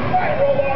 快说吧